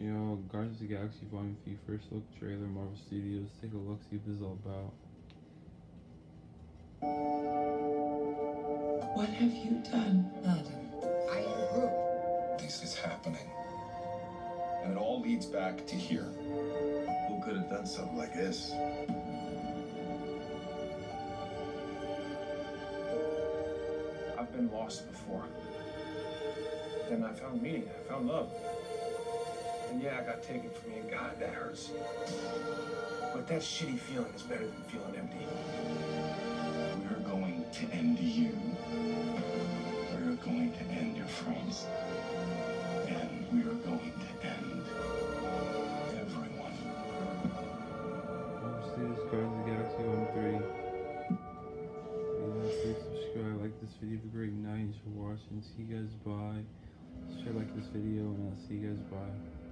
reaction, y'all. Guardians of the Galaxy Volume 3 first look trailer, Marvel Studios. Take a look, see what this is all about. What have you done? Adam, I am Groot. This is happening. And it all leads back to here. Who could have done something like this? I've been lost before. Then I found meaning, I found love. And yeah, I got taken from me, and God, that hurts. But that shitty feeling is better than feeling empty. We're going to end you. We're going to end your friends. And we are going to end everyone. Marvel Studios, Guardians of the Galaxy Volume 3. Please subscribe, like this video. Have a great night. Thanks for watching. See you guys. Bye. Share, like this video, and I'll see you guys. Bye.